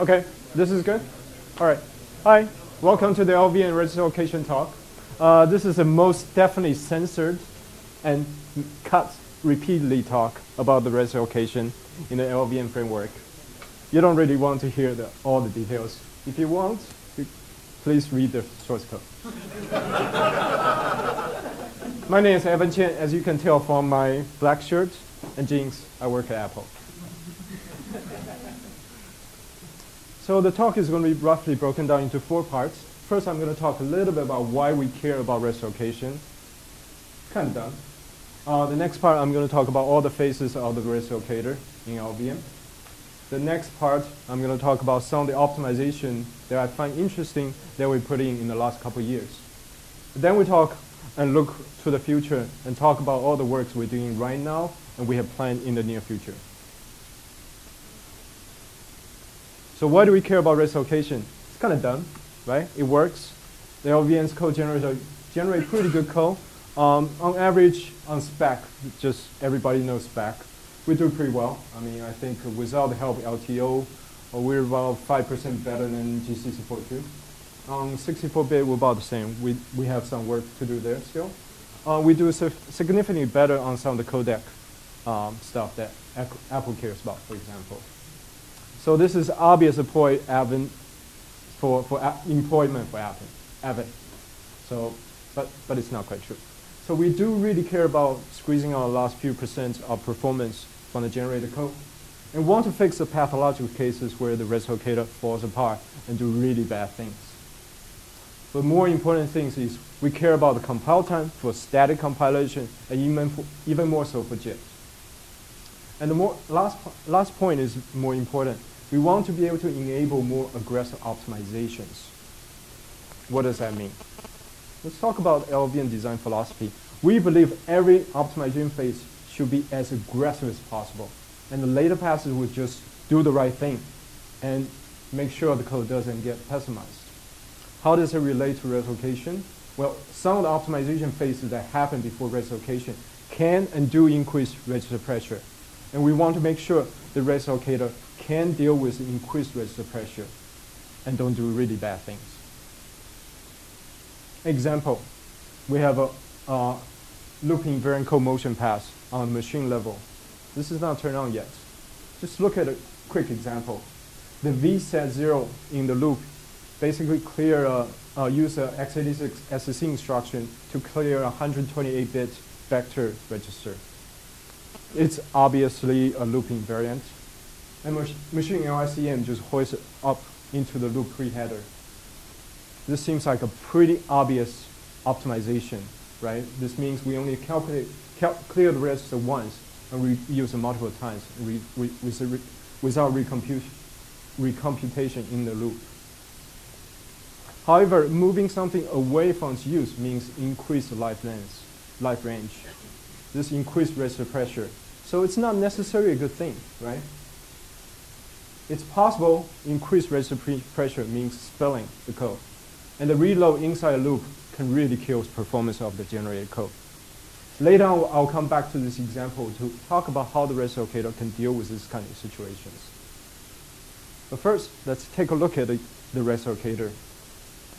Okay, this is good? All right. Hi, welcome to the LLVM register allocation talk. Uh, this is the most definitely censored and cut repeatedly talk about the register allocation in the LLVM framework. You don't really want to hear the, all the details. If you want, you, please read the source code. my name is Evan Cheng. As you can tell from my black shirt and jeans, I work at Apple. So the talk is going to be roughly broken down into four parts. First, I'm going to talk a little bit about why we care about register allocation. Kind of done. Uh, the next part, I'm going to talk about all the phases of the register allocator in LLVM. The next part, I'm going to talk about some of the optimization that I find interesting that we put in in the last couple years. Then we talk and look to the future and talk about all the works we're doing right now and we have planned in the near future. So why do we care about register allocation? It's kind of dumb, right? It works. The LLVM's code generators generate pretty good code. Um, on average, on spec, just everybody knows spec we do pretty well. I mean, I think without the help of LTO, uh, we're about 5% better than GCC42. On 64-bit, we're about the same. We, we have some work to do there still. Uh, we do significantly better on some of the codec um, stuff that Apple cares about, for example. So this is obvious point Avid for, for employment for. Avid. So, but, but it's not quite true. So we do really care about squeezing out the last few percent of performance from the generated code. And want to fix the pathological cases where the register allocator falls apart and do really bad things. But more important things is we care about the compile time for static compilation and even, even more so for JIT. And the more, last, last point is more important. We want to be able to enable more aggressive optimizations. What does that mean? Let's talk about LLVM design philosophy. We believe every optimization phase should be as aggressive as possible. And the later passes will just do the right thing and make sure the code doesn't get pessimized. How does it relate to register allocation? Well, some of the optimization phases that happen before register allocation can and do increase register pressure. And we want to make sure the register allocator can deal with increased register pressure and don't do really bad things. Example, we have a loop invariant code motion pass on machine level. This is not turned on yet. Just look at a quick example. The V set zero in the loop basically clear a, a x86 SSE instruction to clear a 128-bit vector register. It's obviously a loop invariant. And mach machine LICM just hoists up into the loop pre-header. This seems like a pretty obvious optimization, right? This means we only calculate, cal clear the register once and we use it multiple times re, re, without recomput recomputation in the loop. However, moving something away from its use means increased life length, live range. This increased register pressure. So it's not necessarily a good thing, right? It's possible increased register pressure means spilling the code. And the reload inside a loop can really kill performance of the generated code. Later on, I'll come back to this example to talk about how the locator can deal with this kind of situations. But first, let's take a look at the, the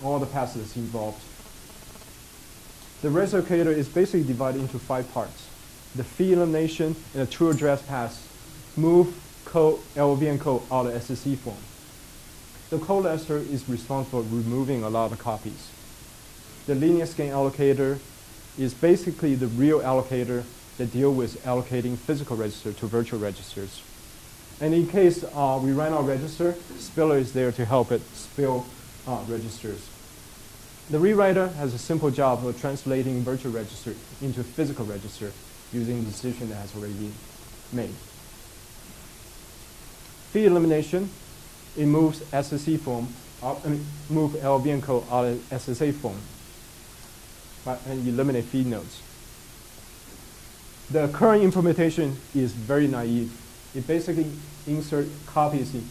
all the passes involved. The locator is basically divided into five parts. The phi elimination and the two-address pass move code, LLVM code out of SSA form. The coalescer is responsible for removing a lot of copies. The linear scan allocator is basically the real allocator that deal with allocating physical register to virtual registers. And in case uh, we run out register, Spiller is there to help it spill uh, registers. The rewriter has a simple job of translating virtual register into physical register using the decision that has already been made. Phi elimination it moves SSA form, uh, I mean, move LLVM code out of SSA form, right, and eliminate phi nodes. The current implementation is very naive. It basically insert copies in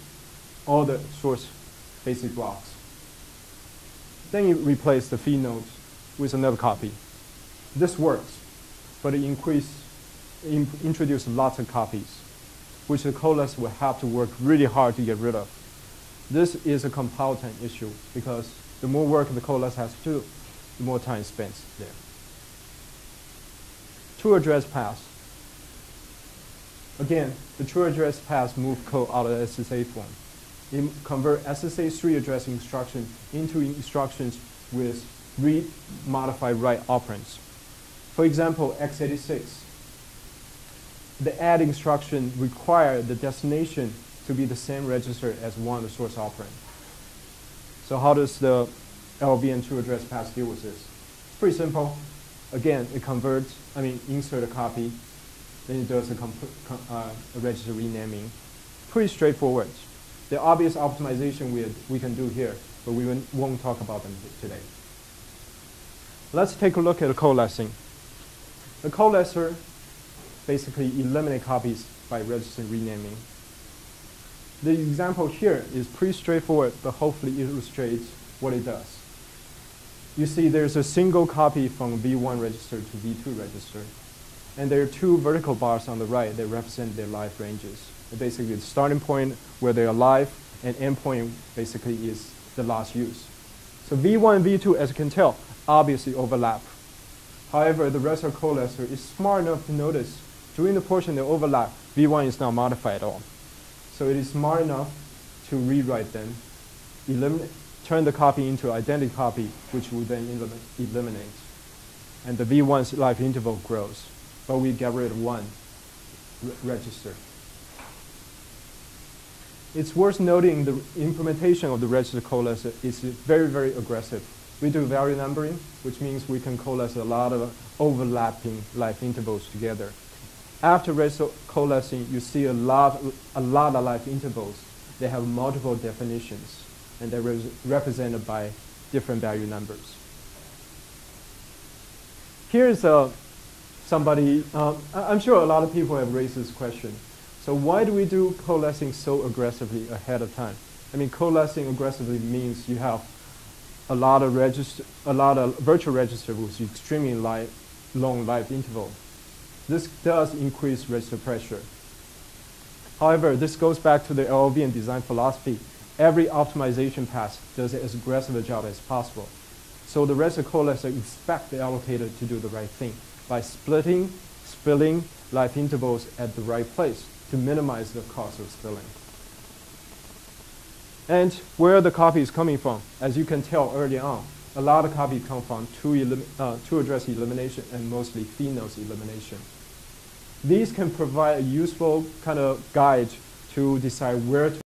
all the source basic blocks. Then you replace the phi nodes with another copy. This works, but it increase, in, introduce lots of copies. Which the coalescer will have to work really hard to get rid of. This is a compile time issue because the more work the coalescer has to do, the more time spent there. Two-address pass. Again, the two-address pass move code out of the SSA form. It convert SSA3 address instruction into instructions with read, modify, write operands. For example, x86, the add instruction require the destination to be the same register as one of the source operand. So how does the LLVM two-address pass deal with this? It's pretty simple. Again, it converts, I mean, insert a copy, then it does a, uh, a register renaming. Pretty straightforward. The obvious optimization we, we can do here, but we won't talk about them today. Let's take a look at the coalescing. The coalescer basically eliminate copies by register renaming. The example here is pretty straightforward, but hopefully illustrates what it does. You see there's a single copy from V1 register to V2 register. And there are two vertical bars on the right that represent their live ranges. Basically, the starting point where they are live, and end point basically is the last use. So V1 and V2, as you can tell, obviously overlap. However, the rest of coalescer is smart enough to notice during the portion that overlap, V1 is not modified at all. So it is smart enough to rewrite them, turn the copy into an identity copy, which will then eliminate. And the V1's live interval grows, but we get rid of one re register. It's worth noting the implementation of the register coalescer is very, very aggressive. We do value numbering, which means we can coalesce a lot of overlapping live intervals together. After coalescing, you see a lot, a lot of live intervals. They have multiple definitions, and they're represented by different value numbers. Here's uh, somebody, um, I'm sure a lot of people have raised this question. So why do we do coalescing so aggressively ahead of time? I mean, coalescing aggressively means you have a lot of register, a lot of virtual register with extremely light, long live interval. This does increase register pressure. However, this goes back to the LLVM design philosophy. Every optimization pass does as aggressive a job as possible. So the register coalescer expect the allocator to do the right thing by splitting, spilling live intervals at the right place to minimize the cost of spilling. And where the copy is coming from, as you can tell early on, a lot of copy come from two, uh, two address elimination and mostly phi node elimination. These can provide a useful kind of guide to decide where to